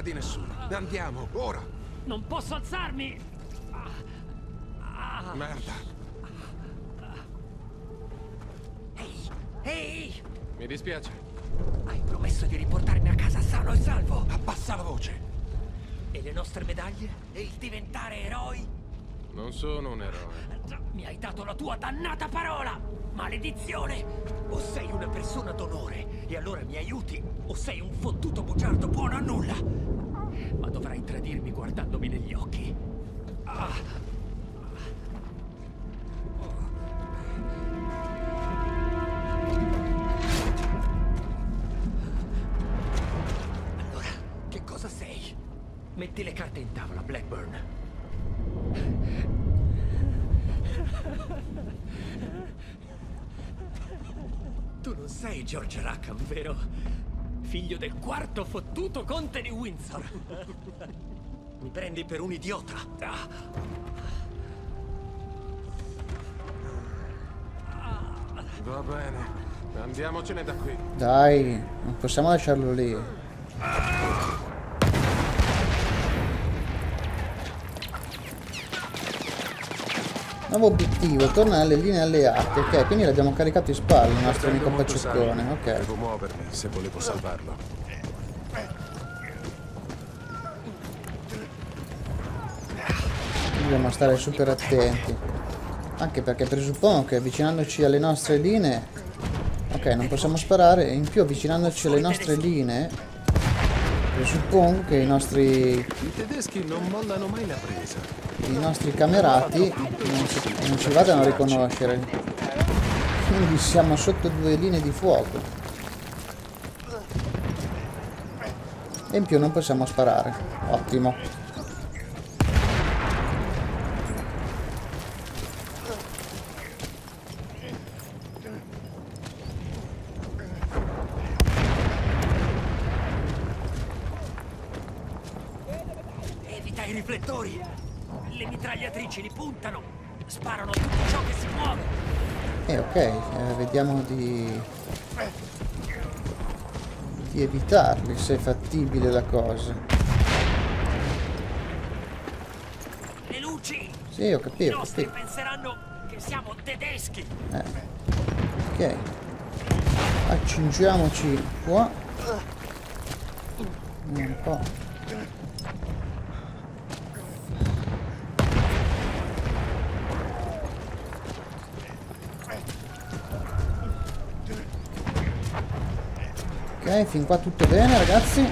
Terra di nessuno. Andiamo, ora. Non posso alzarmi! Merda. Ehi! Ehi! Mi dispiace. Hai promesso di riportarmi a casa sano e salvo! Abbassa la voce. E le nostre medaglie? E il diventare eroi? Non sono un eroe. Mi hai dato la tua dannata parola! Maledizione! O sei una persona d'onore e allora mi aiuti, o sei un fottuto bugiardo buono a nulla! Ma dovrai tradirmi guardandomi negli occhi. Ah! Metti le carte in tavola, Blackburn. Tu non sei George Rackham, vero? Figlio del quarto fottuto conte di Windsor. Mi prendi per un idiota. Ah. Va bene. Andiamocene da qui. Dai, non possiamo lasciarlo lì. Nuovo obiettivo, torna alle linee alleate. Ok, quindi l'abbiamo caricato in spalle il nostro amico pacioccone. Ok. Devo muovermi se volevo salvarlo. Dobbiamo stare super attenti. Anche perché presuppongo che avvicinandoci alle nostre linee... Ok, non possiamo sparare. In più avvicinandoci alle nostre linee... Presuppongo che i nostri, I tedeschi non mollano mai la presa. I nostri camerati non, si- non ci vadano a riconoscere. Quindi siamo sotto due linee di fuoco. E in più non possiamo sparare. Ottimo. Evita i riflettori! Le mitragliatrici li puntano! Sparano tutto ciò che si muove! E ok, eh, vediamo di... di evitarli se è fattibile la cosa. Le luci! Sì, ho I capito, ho nostri capito. penseranno che siamo tedeschi! Ok. Accingiamoci qua. Un po'. Ok, fin qua tutto bene ragazzi.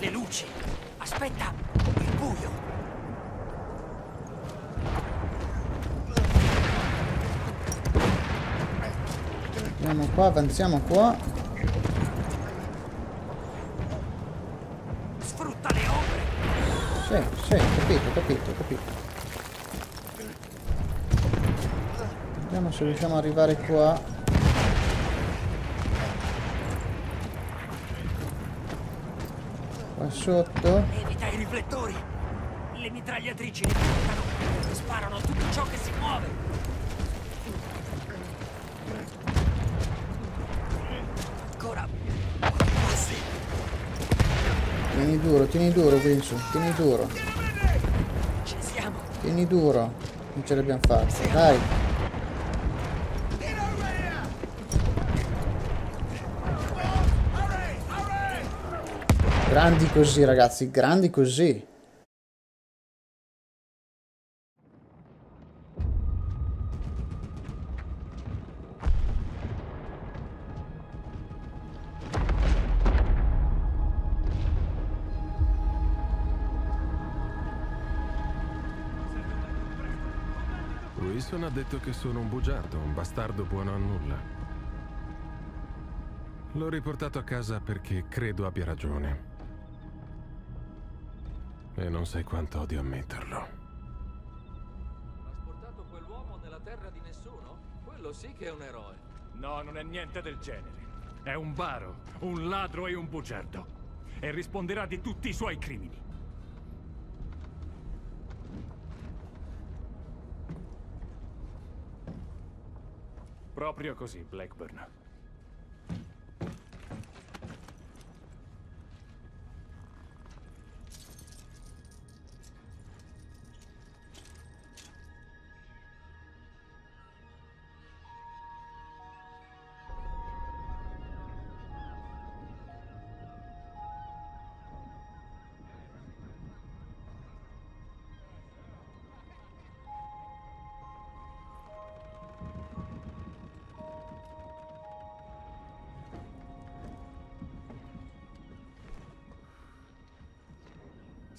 Le luci! Aspetta! Il buio! Andiamo qua, avanziamo qua. Sfrutta le ombre! Sì, sì, capito, capito, capito. Vediamo se riusciamo ad arrivare qua. Sotto. Evita i riflettori! Le mitragliatrici li puntano! Sparano tutto ciò che si muove! Ancora! Passi! Tieni duro, tieni duro, Wilson. Tieni duro. Ci siamo! Tieni duro. Non ce l'abbiamo fatta. Dai. Grandi così, ragazzi. Grandi così. Wilson ha detto che sono un bugiardo, un bastardo buono a nulla. L'ho riportato a casa perché credo abbia ragione. E non sai quanto odio ammetterlo. Trasportato quell'uomo nella terra di nessuno? Quello sì che è un eroe. No, non è niente del genere. È un baro, un ladro e un bugiardo. E risponderà di tutti i suoi crimini. Proprio così, Blackburn.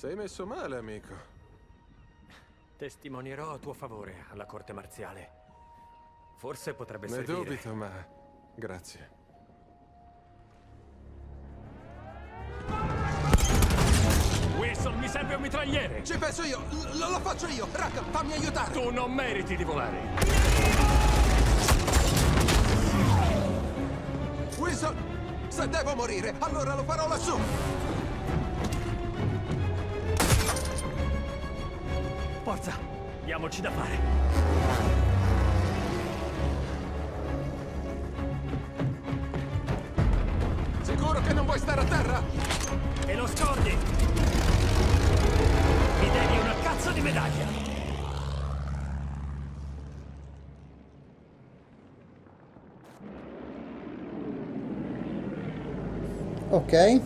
Sei messo male, amico. Testimonierò a tuo favore alla corte marziale. Forse potrebbe Ne servire. dubito, ma grazie. Wilson, mi serve un mitragliere! Ci penso io, L- lo faccio io. Raga, fammi aiutare. Tu non meriti di volare! Wilson, se devo morire, allora lo farò lassù. Forza, diamoci da fare. Sicuro che non vuoi stare a terra? E lo scordi! Mi devi una cazzo di medaglia! Ok. E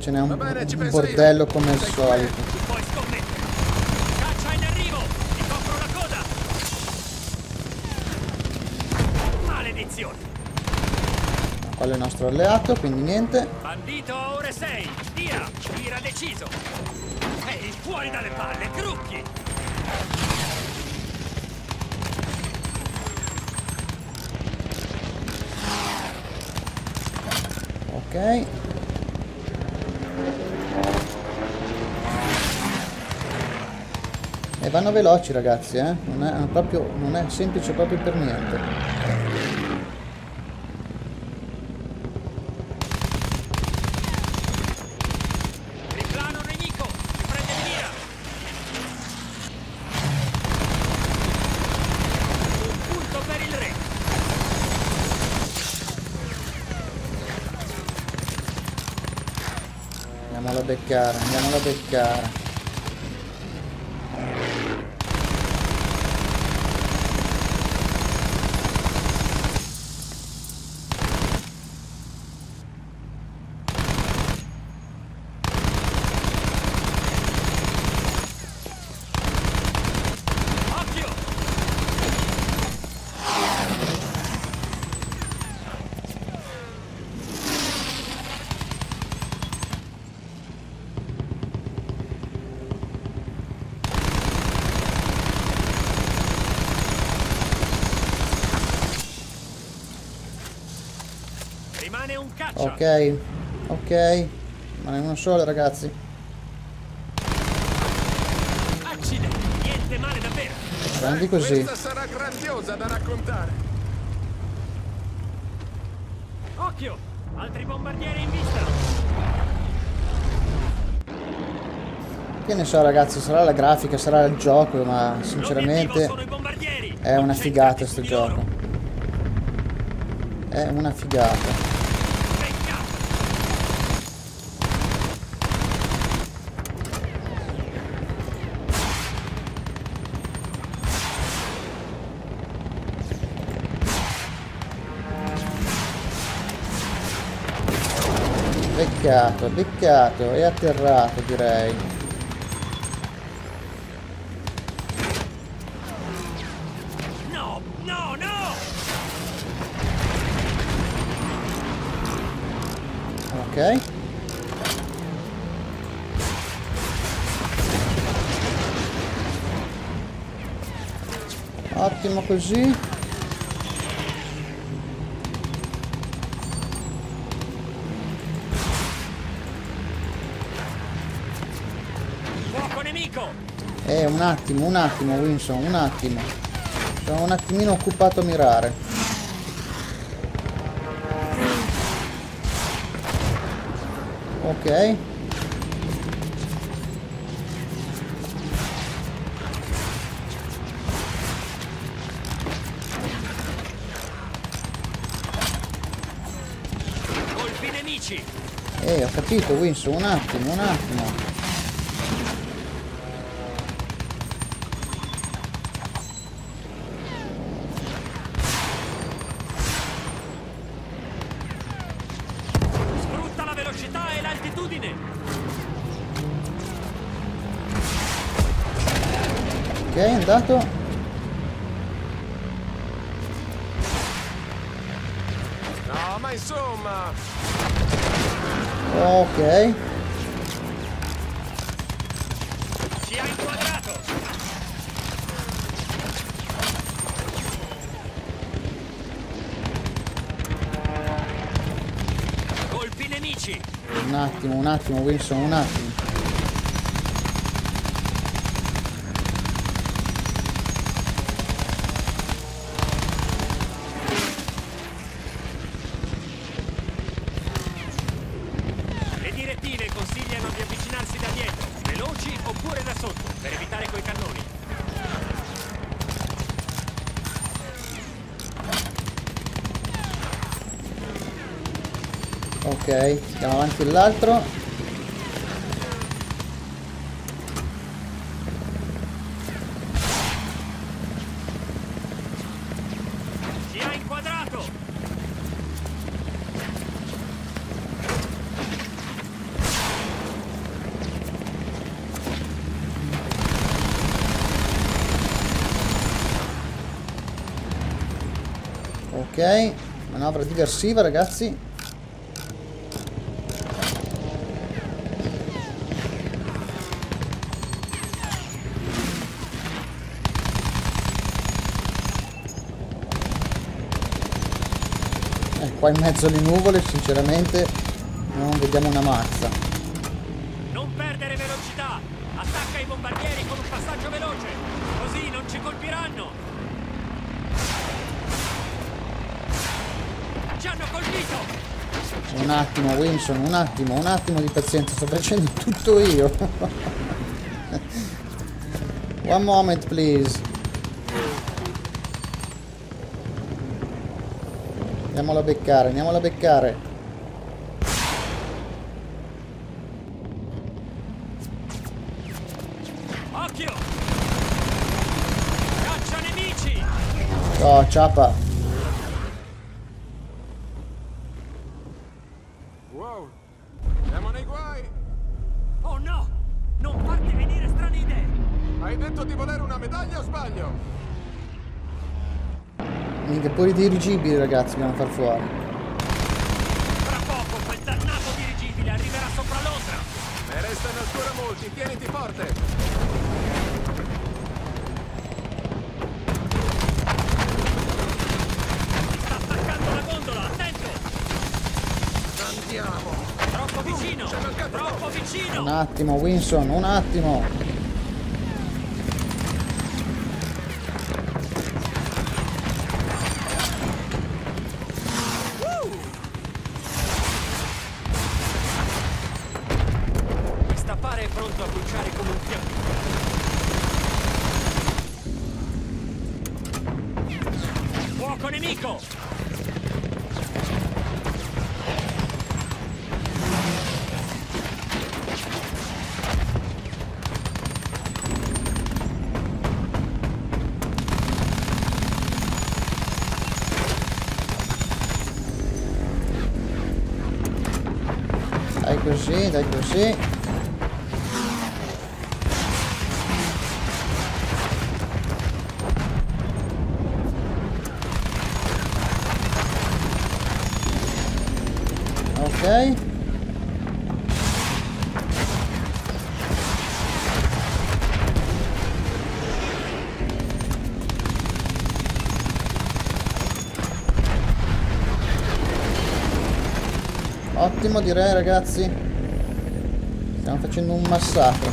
ce n'è un, bene, un penso io. bordello come al solito. Puoi scommettere! Caccia in arrivo! Ti copro la coda! Maledizione! Quello è il nostro alleato, quindi niente. Bandito ore 6! Via! Tira deciso! Ehi, fuori dalle palle, trucchi! Ok. E vanno veloci ragazzi, eh? Non è proprio, non è semplice proprio per niente. Triplano nemico! Ti prende di mira! Un punto per il re! Andiamolo a beccare, andiamolo a beccare. Occhio! Rimane un caccia! Ok, ok. Ma ne è uno solo ragazzi. Accidenti! Niente male davvero! Prendi così. Questa sarà grandiosa da raccontare. Occhio! Altri bombardieri in vista! Che ne so ragazzi, sarà la grafica, sarà il gioco, ma sinceramente è una figata sto gioco. È una figata. Beccato, beccato, è atterrato direi. No, no, no! Ok. Ottimo così. Attimo, un attimo, Winson, un attimo. Sono un attimino occupato a mirare. Ok. Colpi nemici! Eh, ho capito, Winson, un attimo, un attimo. passato No, ma insomma! Ok. Un attimo, un attimo, Wilson, un attimo. Avanti l'altro. Ci ha inquadrato! Ok, manovra diversiva ragazzi. Qua in mezzo alle nuvole sinceramente non vediamo una mazza. Non perdere velocità! Attacca i bombardieri con un passaggio veloce! Così non ci colpiranno! Ci hanno colpito! Un attimo Wilson, un attimo, un attimo di pazienza, sto facendo tutto io. One moment please. Andiamola a beccare, andiamola a beccare. Occhio! Caccia nemici! Oh, ciapa. Wow. Siamo nei guai. Oh no! Non farti venire strane idee! Hai detto di volere una medaglia o sbaglio? Minchia, pure i dirigibili ragazzi dobbiamo far fuori. Fra poco quel dannato dirigibile arriverà sopra Londra! Ne restano ancora molti, tieniti forte. Sta attaccando la gondola! Attento! Andiamo. Troppo vicino! Troppo Un vicino! attimo Wilson, un attimo. Così, dai così. Ok. Ottimo direi ragazzi. Stiamo facendo un massacro.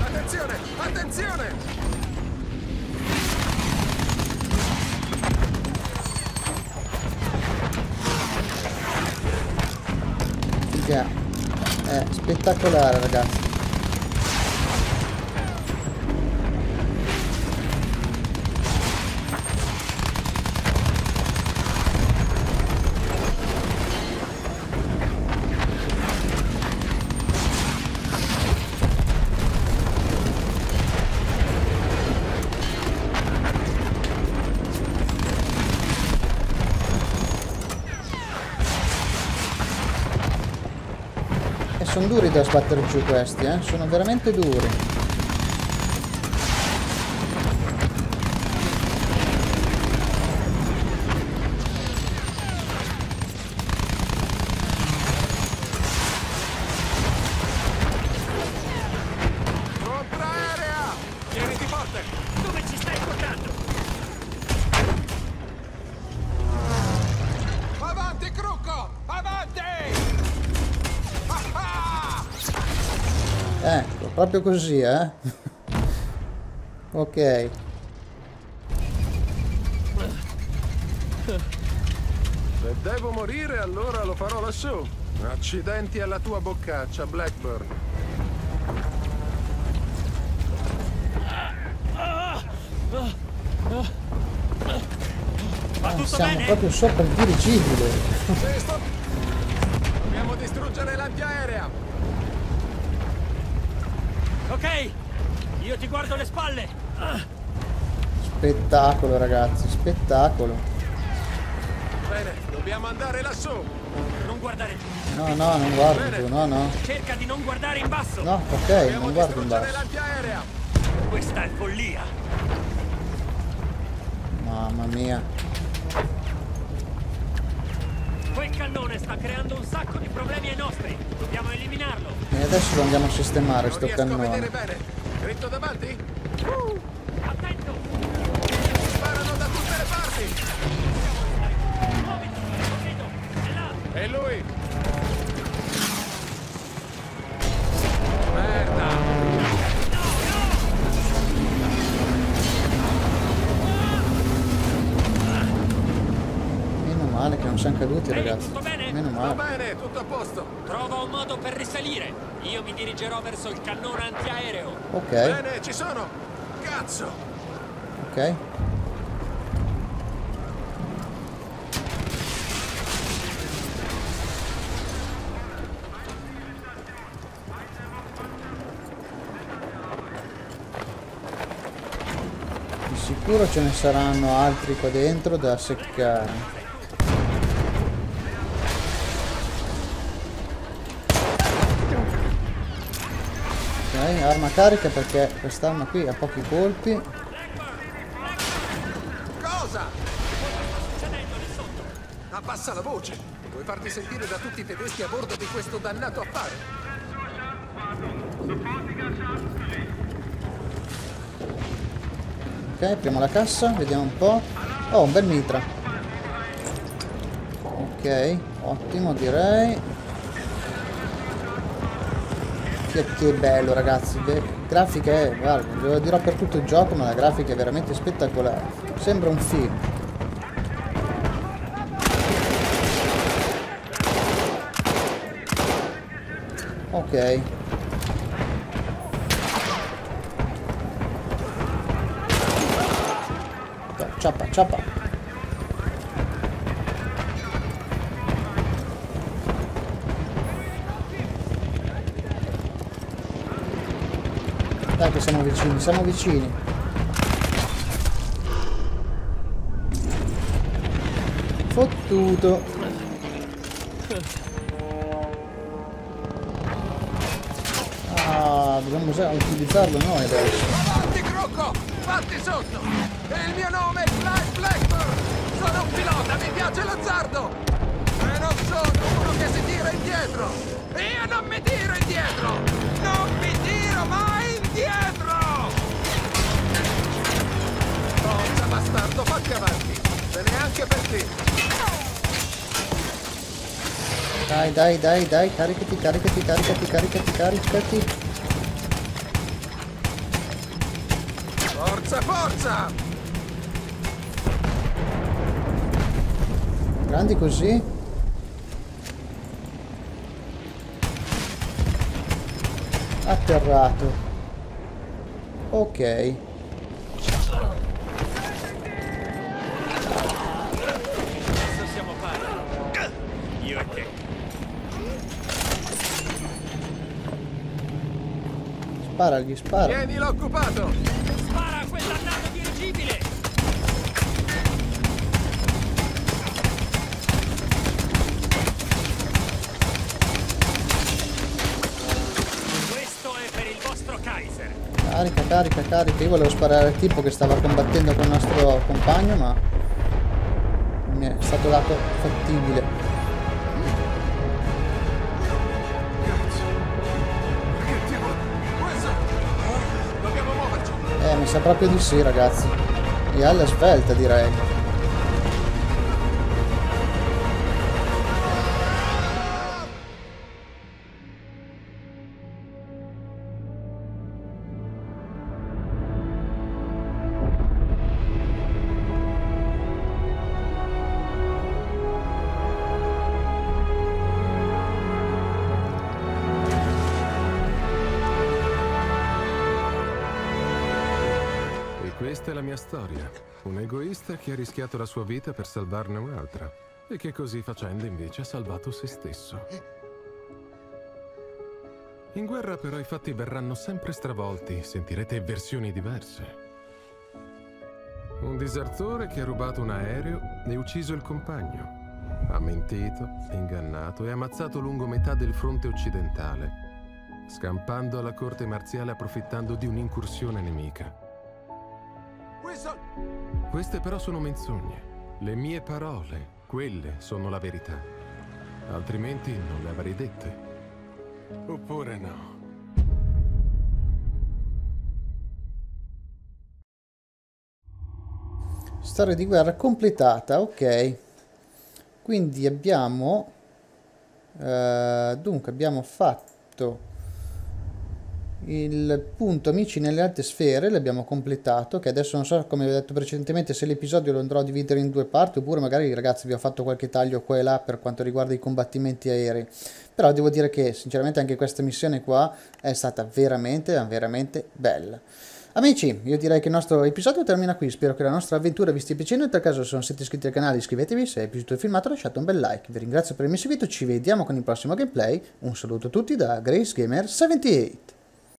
Attenzione, attenzione. È spettacolare ragazzi. Da sbattere giù questi, eh? Sono veramente duri. Proprio così, eh. ok. Se devo morire, allora lo farò lassù. Accidenti alla tua boccaccia, Blackburn. Ah, tutto siamo bene? proprio sopra il dirigibile. Dobbiamo distruggere l'antiaerea! Ok! Io ti guardo le spalle! Spettacolo, ragazzi, spettacolo. Bene, dobbiamo andare lassù! non guardare giù! No, no, non guardo tu, no, no. Cerca di non guardare in basso! No, ok, Dobbiamo non guardo in distruggere basso. Questa è follia! Mamma mia. Quel cannone sta creando un sacco di problemi ai nostri! Dobbiamo eliminarlo! E adesso lo andiamo a sistemare Non sto cannone. bene! Dritto davanti? Attento! Sparano da tutte le parti! E lui? Merda! Meno male che non siamo caduti, Ehi, ragazzi. Meno Va male. bene, tutto a posto! Trova un modo per risalire! Io mi dirigerò verso il cannone antiaereo! Ok, Bene, ci sono! Cazzo! ok. Di sicuro ce ne saranno altri qua dentro da seccare. Arma carica perché quest'arma qui ha pochi colpi. Cosa? Abbassa la voce! Vuoi farti sentire da tutti i tedeschi a bordo di questo dannato affare? Ok, apriamo la cassa, vediamo un po'. Oh, un bel mitra. Ok, ottimo direi. Che, che bello ragazzi, le grafiche, guarda, ve lo dirò per tutto il gioco, ma la grafica è veramente spettacolare. Sembra un film. Ok. Ciappa, ciappa. Siamo vicini, siamo vicini. Fottuto. Ah, dobbiamo usare- utilizzarlo noi adesso. Avanti, Crocco! Fatti sotto! E il mio nome è Clyde Blackburn! Sono un pilota, mi piace l'azzardo! E non sono uno che si tira indietro! Io non mi tiro indietro! Non mi tiro mai indietro! Forza, bastardo, fatti avanti! Se neanche per te! Dai, dai, dai, dai, caricati, caricati, caricati, caricati, caricati. Forza, forza! Grandi così. Atterrato. Ok. Sparagli, spara. Tienilo occupato! Carica, carica. Io volevo sparare al tipo che stava combattendo con il nostro compagno, ma non mi è stato dato fattibile. Eh, mi sa proprio di sì, ragazzi. E alla svelta, direi. Questa è la mia storia. Un egoista che ha rischiato la sua vita per salvarne un'altra. E che così facendo invece ha salvato se stesso. In guerra però i fatti verranno sempre stravolti, sentirete versioni diverse. Un disertore che ha rubato un aereo e ucciso il compagno. Ha mentito, ingannato e ammazzato lungo metà del fronte occidentale, scampando alla corte marziale approfittando di un'incursione nemica. Wilson! Queste però sono menzogne. Le mie parole, quelle sono la verità. Altrimenti non le avrei dette. Oppure no. Storia di guerra completata, ok. Quindi abbiamo... eh, dunque, abbiamo fatto il punto amici nelle alte sfere, l'abbiamo completato, che adesso non so, come vi ho detto precedentemente, se l'episodio lo andrò a dividere in due parti, oppure magari ragazzi vi ho fatto qualche taglio qua e là per quanto riguarda i combattimenti aerei. Però devo dire che sinceramente anche questa missione qua è stata veramente, veramente bella. Amici, io direi che il nostro episodio termina qui, spero che la nostra avventura vi stia piacendo, in tal caso se non siete iscritti al canale iscrivetevi, se è piaciuto il filmato lasciate un bel like, vi ringrazio per avermi seguito, ci vediamo con il prossimo gameplay, un saluto a tutti da Grace Gamer 78.